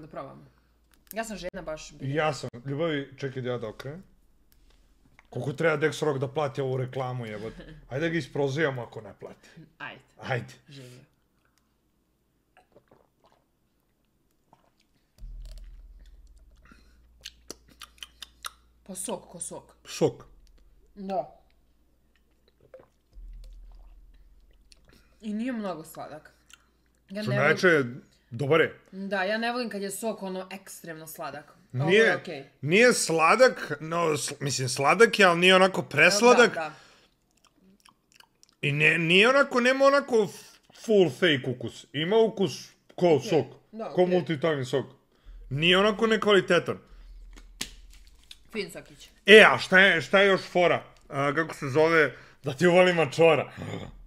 Da probamo. Ja sam žena baš. I ja sam, ljubavi, čekaj da ja da okrenem. Koliko treba Dex Rock da plati ovu reklamu, jebote? Ajde da ga isprozijamo ako ne plati. Ajde, Ajde. živio. Pa sok, ko sok. Sok. Da. I nije mnogo sladak. Ja Što ne volim, najče, Dobar je. Da, ja ne volim kad je sok ono ekstremno sladak. Ovo nije, je okay. nije sladak, no, sl, mislim sladak je, ali nije onako presladak. Da, da, da. I ne, nije onako, nema onako full fake ukus. Ima ukus ko okay. sok, da, ko okay. multivitamini sok. Nije onako nekvalitetan. Fin sokić. E, a šta je, šta je još fora? A, kako se zove, da ti uvali mačora.